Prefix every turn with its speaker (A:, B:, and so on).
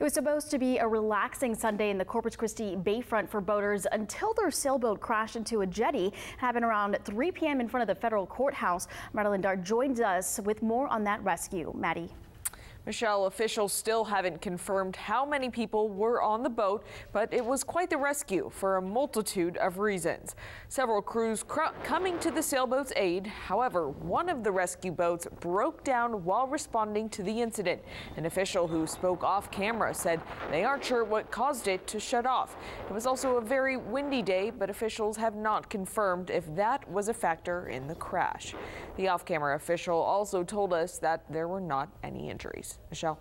A: It was supposed to be a relaxing Sunday in the Corpus Christi bayfront for boaters until their sailboat crashed into a jetty. Happened around 3 p.m. in front of the federal courthouse. Madeline Dart joins us with more on that rescue. Maddie.
B: Michelle, officials still haven't confirmed how many people were on the boat, but it was quite the rescue for a multitude of reasons. Several crews coming to the sailboat's aid. However, one of the rescue boats broke down while responding to the incident. An official who spoke off camera said they aren't sure what caused it to shut off. It was also a very windy day, but officials have not confirmed if that was a factor in the crash. The off camera official also told us that there were not any injuries. Michelle.